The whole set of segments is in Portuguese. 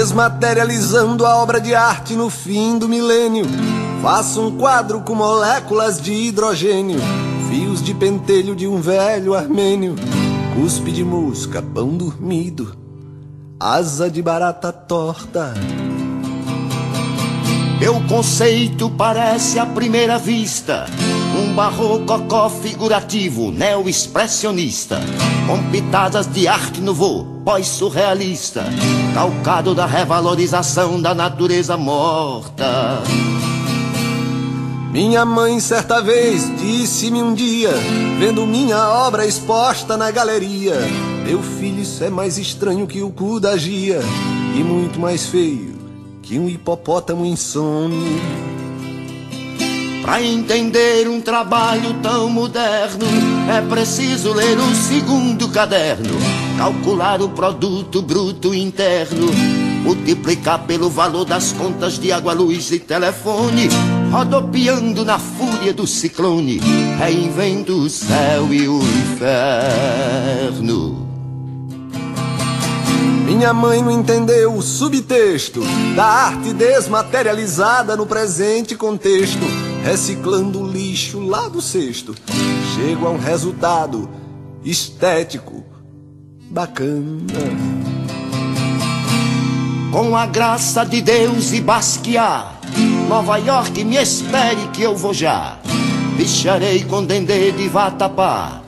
Desmaterializando a obra de arte no fim do milênio. Faço um quadro com moléculas de hidrogênio, fios de pentelho de um velho armênio, cuspe de mosca, pão dormido, asa de barata torta. Meu conceito parece à primeira vista um barrococó figurativo neo-expressionista, com pitadas de arte nouveau, pós-surrealista, calcado da revalorização da natureza morta. Minha mãe certa vez disse-me um dia, vendo minha obra exposta na galeria: Meu filho, isso é mais estranho que o cu da gia, e muito mais feio que um hipopótamo insone. Para entender um trabalho tão moderno, é preciso ler o segundo caderno, calcular o produto bruto interno, multiplicar pelo valor das contas de água, luz e telefone, rodopiando na fúria do ciclone, reinvento o céu e o inferno. Minha mãe não entendeu o subtexto da arte desmaterializada no presente contexto, reciclando lixo lá do cesto. Chego a um resultado estético bacana. Com a graça de Deus e Basquiat, Nova York me espere que eu vou já. Bicharei com dendê de vatapá,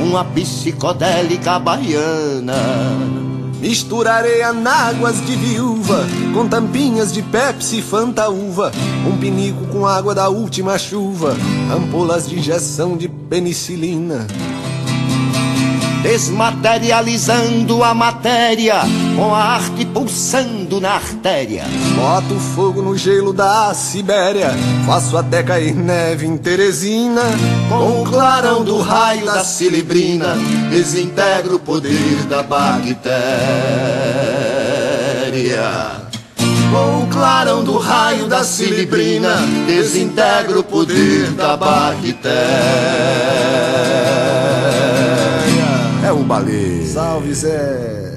uma psicodélica baiana. Misturarei anáguas de viúva com tampinhas de Pepsi Fanta uva, um pinico com água da última chuva, ampolas de injeção de penicilina. Desmaterializando a matéria com a arte pulsando na artéria. Boto fogo no gelo da Sibéria, faço até cair neve em Teresina. Com o clarão do raio da cilibrina, desintegro o poder da bactéria. Com o clarão do raio da cilibrina, desintegro o poder da bactéria. Balé. Salve Zé.